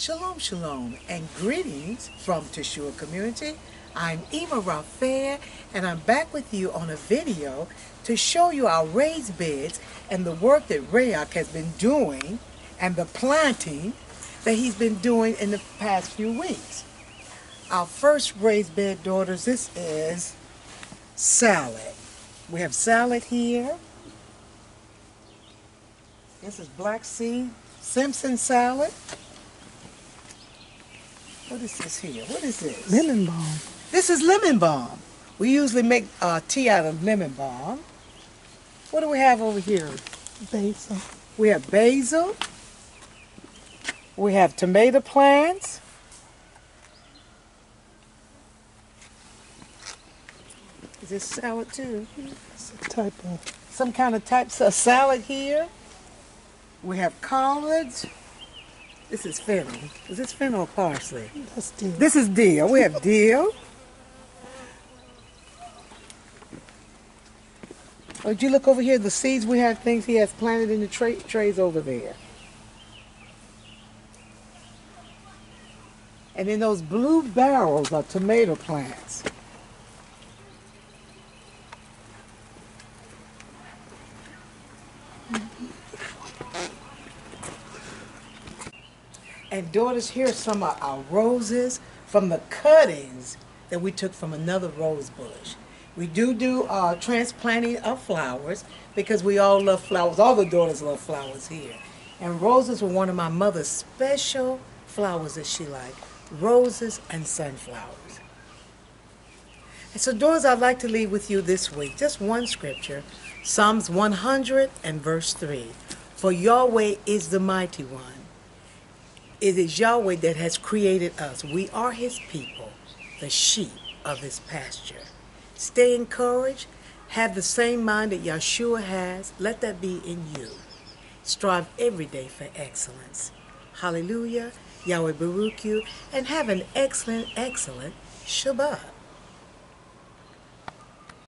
Shalom, shalom, and greetings from Tshuwah Community. I'm Eyma RafaeYAH, and I'm back with you on a video to show you our raised beds and the work that Rayak has been doing and the planting that he's been doing in the past few weeks. Our first raised bed, daughters, this is salad. We have salad here. This is black seed Simpson salad. What is this here? What is this? Lemon balm. This is lemon balm. We usually make uh, tea out of lemon balm. What do we have over here? Basil. We have basil. We have tomato plants. Is this salad too? It's a type of Some kind of types of salad here. We have collards. This is fennel. Is this fennel or parsley? that's. This is dill. We have dill. Oh, did you look over here? The seeds we have things he has planted in the tra trays over there. And in those blue barrels are tomato plants. And daughters, here are some of our roses from the cuttings that we took from another rose bush. We do do uh, transplanting of flowers because we all love flowers. All the daughters love flowers here. And roses were one of my mother's special flowers that she liked. Roses and sunflowers. And so, daughters, I'd like to leave with you this week just one scripture Psalms 100 and verse 3. For Yahweh is the mighty one. It is Yahweh that has created us. We are his people, the sheep of his pasture. Stay encouraged. Have the same mind that Yahshua has. Let that be in you. Strive every day for excellence. Hallelujah. Yahweh Baruch you. And have an excellent, excellent Shabbat.